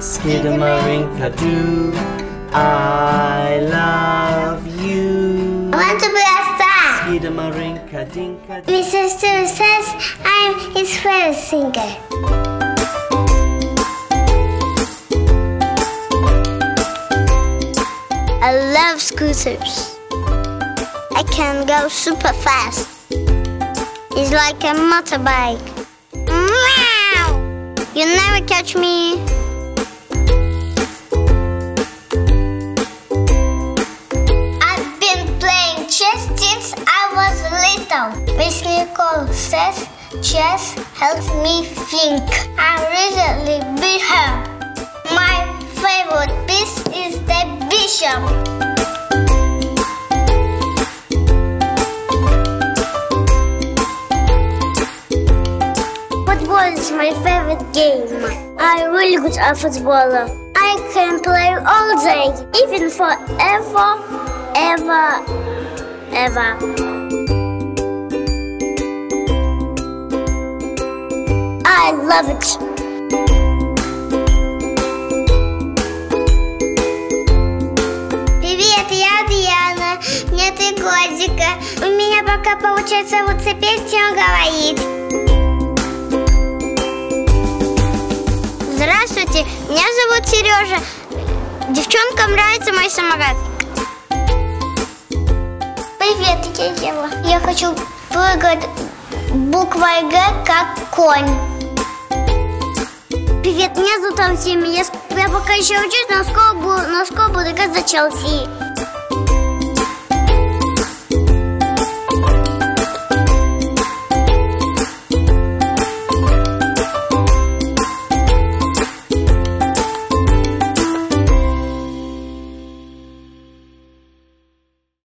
Skidamarinka do. I love you. I want to be a star. Skidamarinka dinka. My sister says I'm his favorite singer. I love scooters. I can go super fast. It's like a motorbike. Wow! You never catch me. I've been playing chess since I was little. Miss Nicole says chess helps me think. I recently beat her. My favorite piece is the bishop. Football is my favorite game. I'm really good at football. I can play all day, even forever, ever, ever. I love it. Привет, я Диана. Мне три годика. У меня пока получается лучше петь, чем говорить. Меня зовут Сережа. Девчонкам нравится мой самокат. Привет, я Ева. Я хочу прыгать буквой Г как конь. Привет, меня зовут Артемий. Я, я пока еще учусь, но скоро буду, но скоро буду играть за Челси.